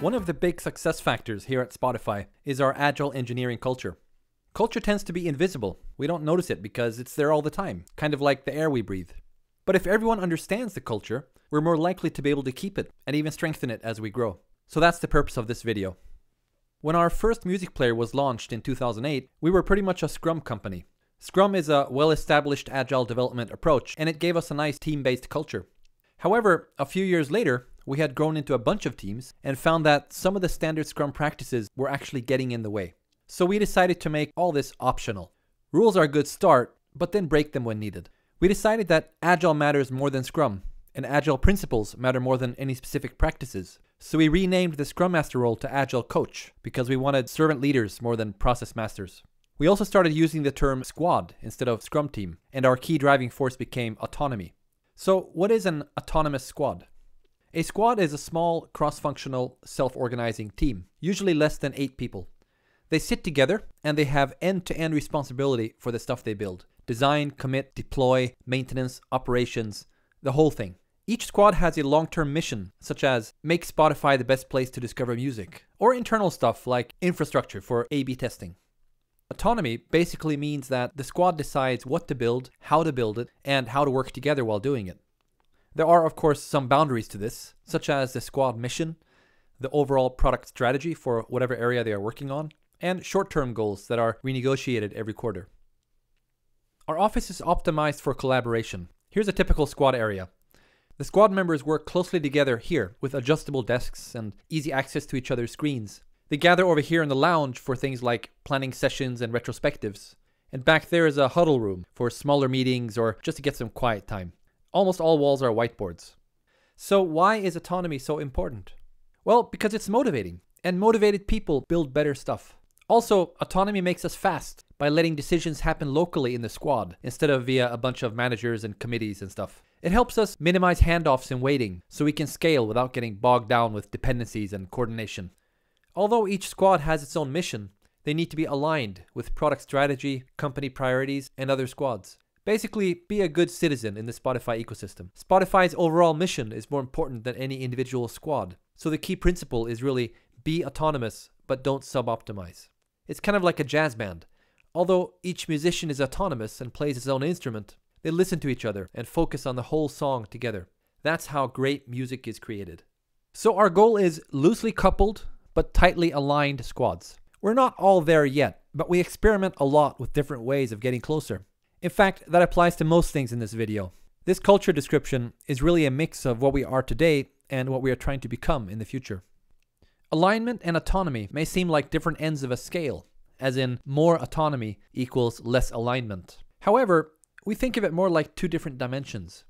One of the big success factors here at Spotify is our agile engineering culture. Culture tends to be invisible. We don't notice it because it's there all the time, kind of like the air we breathe. But if everyone understands the culture, we're more likely to be able to keep it and even strengthen it as we grow. So that's the purpose of this video. When our first music player was launched in 2008, we were pretty much a Scrum company. Scrum is a well established agile development approach, and it gave us a nice team based culture. However, a few years later, we had grown into a bunch of teams and found that some of the standard Scrum practices were actually getting in the way. So we decided to make all this optional. Rules are a good start, but then break them when needed. We decided that Agile matters more than Scrum, and Agile principles matter more than any specific practices. So we renamed the Scrum Master role to Agile Coach because we wanted servant leaders more than process masters. We also started using the term squad instead of Scrum team, and our key driving force became autonomy. So, what is an autonomous squad? A squad is a small, cross functional, self organizing team, usually less than eight people. They sit together and they have end to end responsibility for the stuff they build design, commit, deploy, maintenance, operations, the whole thing. Each squad has a long term mission, such as make Spotify the best place to discover music, or internal stuff like infrastructure for A B testing. Autonomy basically means that the squad decides what to build, how to build it, and how to work together while doing it. There are, of course, some boundaries to this, such as the squad mission, the overall product strategy for whatever area they are working on, and short term goals that are renegotiated every quarter. Our office is optimized for collaboration. Here's a typical squad area. The squad members work closely together here with adjustable desks and easy access to each other's screens. They gather over here in the lounge for things like planning sessions and retrospectives. And back there is a huddle room for smaller meetings or just to get some quiet time. Almost all walls are whiteboards. So, why is autonomy so important? Well, because it's motivating, and motivated people build better stuff. Also, autonomy makes us fast by letting decisions happen locally in the squad instead of via a bunch of managers and committees and stuff. It helps us minimize handoffs and waiting so we can scale without getting bogged down with dependencies and coordination. Although each squad has its own mission, they need to be aligned with product strategy, company priorities, and other squads. Basically, be a good citizen in the Spotify ecosystem. Spotify's overall mission is more important than any individual squad. So the key principle is really be autonomous, but don't sub-optimize. It's kind of like a jazz band. Although each musician is autonomous and plays his own instrument, they listen to each other and focus on the whole song together. That's how great music is created. So our goal is loosely coupled but tightly aligned squads. We're not all there yet, but we experiment a lot with different ways of getting closer. In fact, that applies to most things in this video. This culture description is really a mix of what we are today and what we are trying to become in the future. Alignment and autonomy may seem like different ends of a scale, as in more autonomy equals less alignment. However, we think of it more like two different dimensions.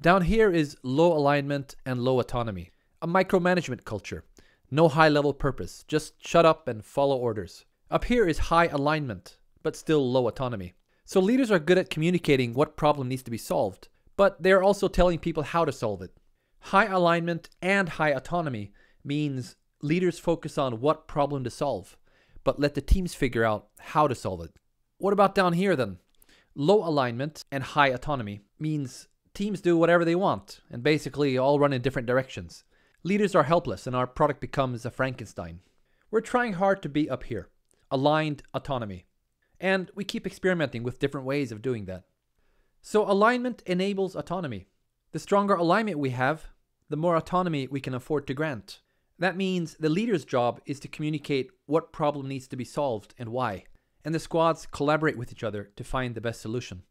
Down here is low alignment and low autonomy, a micromanagement culture. No high level purpose, just shut up and follow orders. Up here is high alignment, but still low autonomy. So leaders are good at communicating what problem needs to be solved, but they're also telling people how to solve it. High alignment and high autonomy means leaders focus on what problem to solve, but let the teams figure out how to solve it. What about down here then? Low alignment and high autonomy means teams do whatever they want and basically all run in different directions. Leaders are helpless and our product becomes a Frankenstein. We're trying hard to be up here. Aligned autonomy. And we keep experimenting with different ways of doing that. So alignment enables autonomy. The stronger alignment we have, the more autonomy we can afford to grant. That means the leader's job is to communicate what problem needs to be solved and why, and the squads collaborate with each other to find the best solution.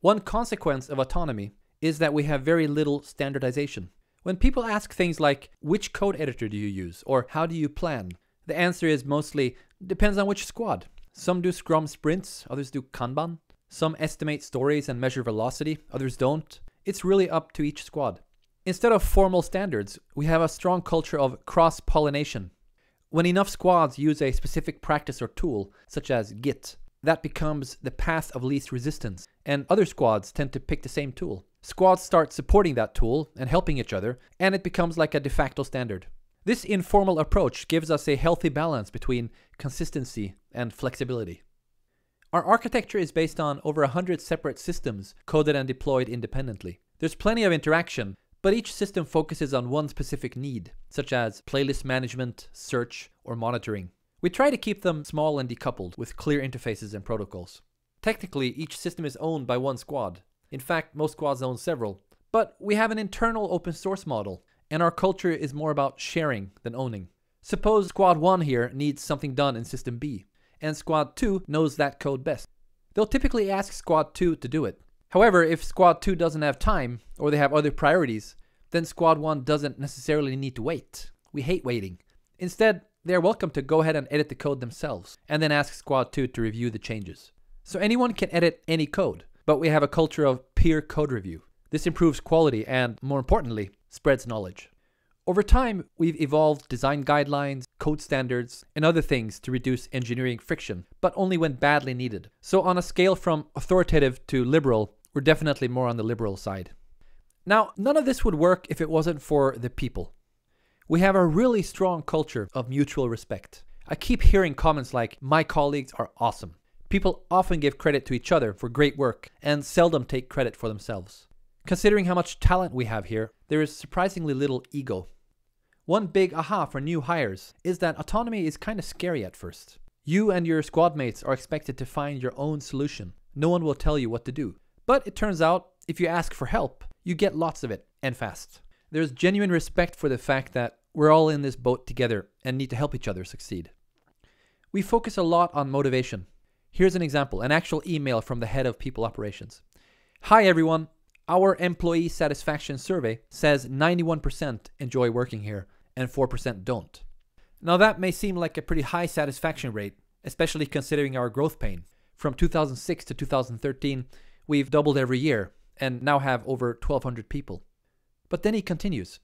One consequence of autonomy is that we have very little standardization. When people ask things like, which code editor do you use, or how do you plan, the answer is mostly, depends on which squad. Some do Scrum sprints, others do Kanban. Some estimate stories and measure velocity, others don't. It's really up to each squad. Instead of formal standards, we have a strong culture of cross pollination. When enough squads use a specific practice or tool, such as Git, that becomes the path of least resistance, and other squads tend to pick the same tool. Squads start supporting that tool and helping each other, and it becomes like a de facto standard. This informal approach gives us a healthy balance between consistency and flexibility. Our architecture is based on over 100 separate systems coded and deployed independently. There's plenty of interaction, but each system focuses on one specific need, such as playlist management, search, or monitoring. We try to keep them small and decoupled with clear interfaces and protocols. Technically, each system is owned by one squad. In fact, most squads own several. But we have an internal open source model, and our culture is more about sharing than owning. Suppose Squad 1 here needs something done in System B, and Squad 2 knows that code best. They'll typically ask Squad 2 to do it. However, if Squad 2 doesn't have time, or they have other priorities, then Squad 1 doesn't necessarily need to wait. We hate waiting. Instead, they are welcome to go ahead and edit the code themselves, and then ask Squad 2 to review the changes. So anyone can edit any code, but we have a culture of peer code review. This improves quality and, more importantly, spreads knowledge. Over time, we've evolved design guidelines, code standards, and other things to reduce engineering friction, but only when badly needed. So on a scale from authoritative to liberal, we're definitely more on the liberal side. Now, none of this would work if it wasn't for the people. We have a really strong culture of mutual respect. I keep hearing comments like, my colleagues are awesome. People often give credit to each other for great work and seldom take credit for themselves. Considering how much talent we have here, there is surprisingly little ego. One big aha for new hires is that autonomy is kind of scary at first. You and your squad mates are expected to find your own solution. No one will tell you what to do. But it turns out, if you ask for help, you get lots of it, and fast. There's genuine respect for the fact that we're all in this boat together and need to help each other succeed. We focus a lot on motivation. Here's an example an actual email from the head of people operations. Hi, everyone. Our employee satisfaction survey says 91% enjoy working here and 4% don't. Now, that may seem like a pretty high satisfaction rate, especially considering our growth pain. From 2006 to 2013, we've doubled every year and now have over 1,200 people. But then he continues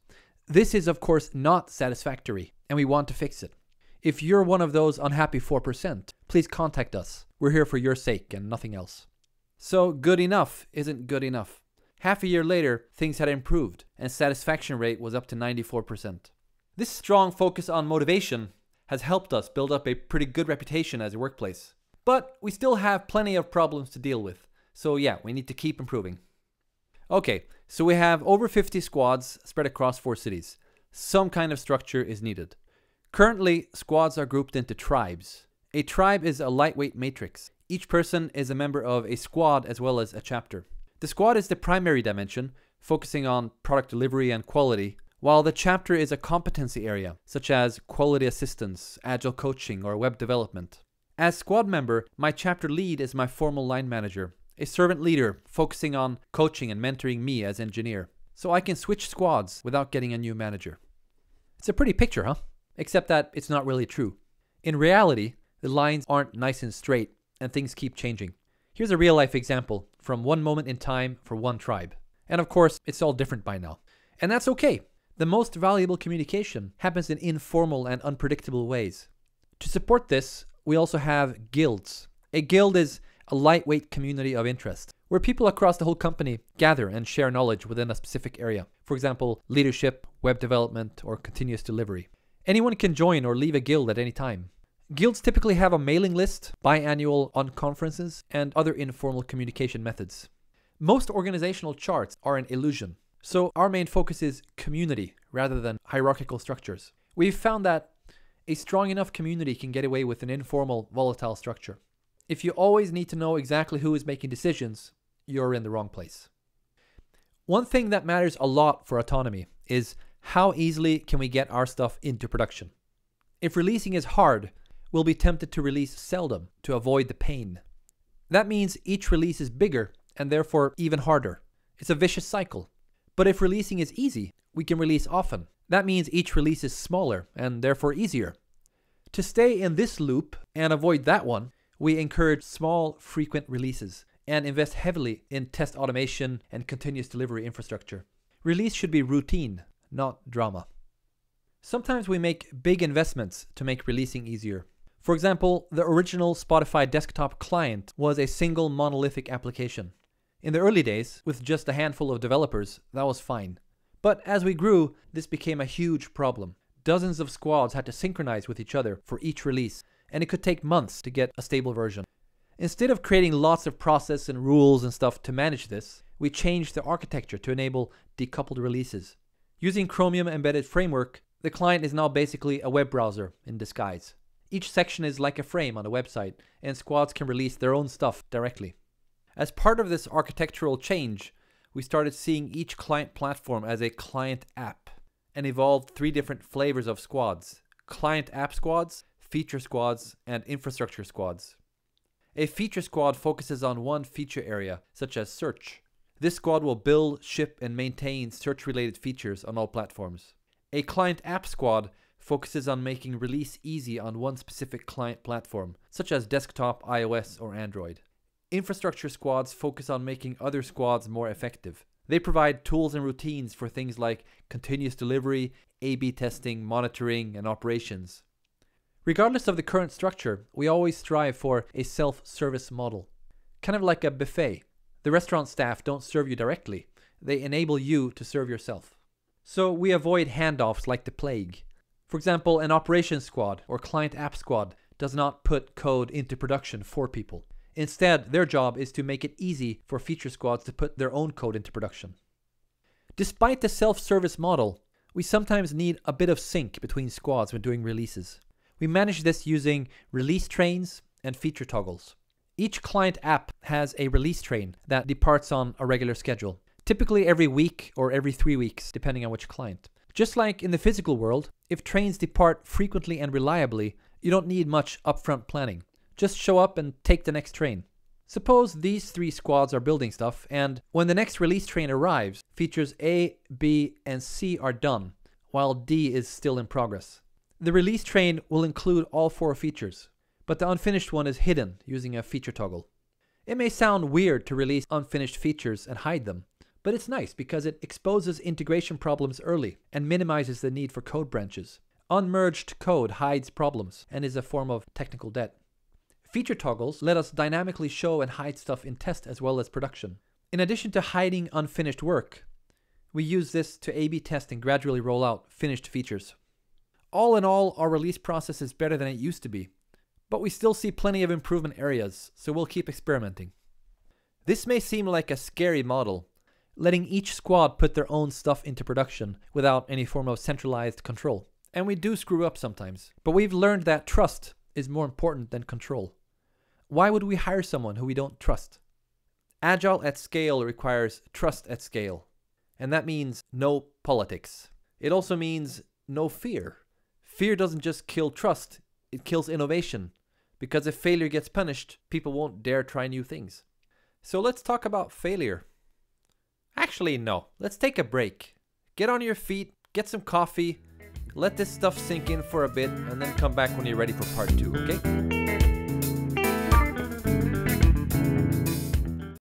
This is, of course, not satisfactory, and we want to fix it. If you're one of those unhappy 4%, please contact us. We're here for your sake and nothing else. So, good enough isn't good enough. Half a year later, things had improved, and satisfaction rate was up to 94%. This strong focus on motivation has helped us build up a pretty good reputation as a workplace. But we still have plenty of problems to deal with, so yeah, we need to keep improving. Okay, so we have over 50 squads spread across four cities. Some kind of structure is needed. Currently, squads are grouped into tribes. A tribe is a lightweight matrix. Each person is a member of a squad as well as a chapter. The squad is the primary dimension, focusing on product delivery and quality, while the chapter is a competency area, such as quality assistance, agile coaching, or web development. As squad member, my chapter lead is my formal line manager, a servant leader focusing on coaching and mentoring me as engineer, so I can switch squads without getting a new manager. It's a pretty picture, huh? Except that it's not really true. In reality, the lines aren't nice and straight, and things keep changing. Here's a real life example from one moment in time for one tribe. And of course, it's all different by now. And that's okay. The most valuable communication happens in informal and unpredictable ways. To support this, we also have guilds. A guild is a lightweight community of interest where people across the whole company gather and share knowledge within a specific area. For example, leadership, web development, or continuous delivery. Anyone can join or leave a guild at any time. Guilds typically have a mailing list, biannual unconferences, and other informal communication methods. Most organizational charts are an illusion, so our main focus is community rather than hierarchical structures. We've found that a strong enough community can get away with an informal, volatile structure. If you always need to know exactly who is making decisions, you're in the wrong place. One thing that matters a lot for autonomy is how easily can we get our stuff into production. If releasing is hard, will be tempted to release seldom to avoid the pain. That means each release is bigger and therefore even harder. It's a vicious cycle. But if releasing is easy, we can release often. That means each release is smaller and therefore easier. To stay in this loop and avoid that one, we encourage small, frequent releases and invest heavily in test automation and continuous delivery infrastructure. Release should be routine, not drama. Sometimes we make big investments to make releasing easier. For example, the original Spotify desktop client was a single monolithic application. In the early days, with just a handful of developers, that was fine. But as we grew, this became a huge problem. Dozens of squads had to synchronize with each other for each release, and it could take months to get a stable version. Instead of creating lots of process and rules and stuff to manage this, we changed the architecture to enable decoupled releases. Using Chromium Embedded Framework, the client is now basically a web browser in disguise. Each section is like a frame on a website, and squads can release their own stuff directly. As part of this architectural change, we started seeing each client platform as a client app and evolved three different flavors of squads client app squads, feature squads, and infrastructure squads. A feature squad focuses on one feature area, such as search. This squad will build, ship, and maintain search related features on all platforms. A client app squad focuses on making release easy on one specific client platform, such as desktop, iOS, or Android. Infrastructure squads focus on making other squads more effective. They provide tools and routines for things like continuous delivery, A B testing, monitoring, and operations. Regardless of the current structure, we always strive for a self service model. Kind of like a buffet. The restaurant staff don't serve you directly, they enable you to serve yourself. So we avoid handoffs like the plague. For example, an operations squad or client app squad does not put code into production for people. Instead, their job is to make it easy for feature squads to put their own code into production. Despite the self service model, we sometimes need a bit of sync between squads when doing releases. We manage this using release trains and feature toggles. Each client app has a release train that departs on a regular schedule, typically every week or every three weeks, depending on which client. Just like in the physical world, if trains depart frequently and reliably, you don't need much upfront planning. Just show up and take the next train. Suppose these three squads are building stuff, and when the next release train arrives, features A, B, and C are done, while D is still in progress. The release train will include all four features, but the unfinished one is hidden using a feature toggle. It may sound weird to release unfinished features and hide them, but it's nice because it exposes integration problems early and minimizes the need for code branches. Unmerged code hides problems and is a form of technical debt. Feature toggles let us dynamically show and hide stuff in test as well as production. In addition to hiding unfinished work, we use this to A B test and gradually roll out finished features. All in all, our release process is better than it used to be, but we still see plenty of improvement areas, so we'll keep experimenting. This may seem like a scary model, letting each squad put their own stuff into production without any form of centralized control. And we do screw up sometimes, but we've learned that trust is more important than control. Why would we hire someone who we don't trust? Agile at scale requires trust at scale, and that means no politics. It also means no fear. Fear doesn't just kill trust, it kills innovation. Because if failure gets punished, people won't dare try new things. So let's talk about failure. Actually, no. Let's take a break. Get on your feet, get some coffee, let this stuff sink in for a bit, and then come back when you're ready for part two, okay?